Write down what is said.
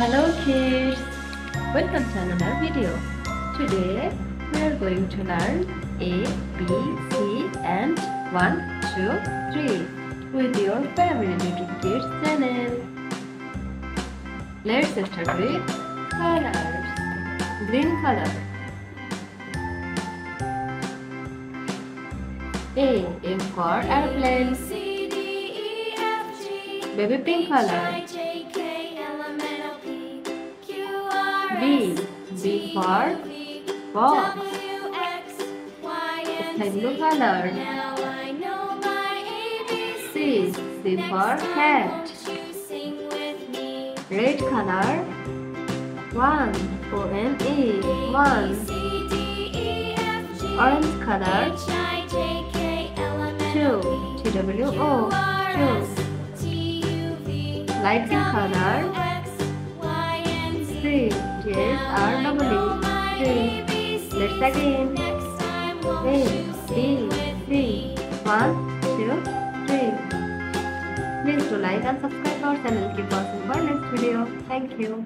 Hello kids! Welcome to another video. Today we are going to learn A, B, C and 1, 2, 3 with your favorite little kids channel. Let's start with colors. Green color. A, A for airplane. Baby pink color. B, B for box. Blue color. C, C for cat. Red color. One, O N E, one. Orange color. Two, T W O, two. Light color. Three, Yes, R W, three. Let's again. A, B, C. One, two, three. Please do like and subscribe our channel. Keep watching for next video. Thank you.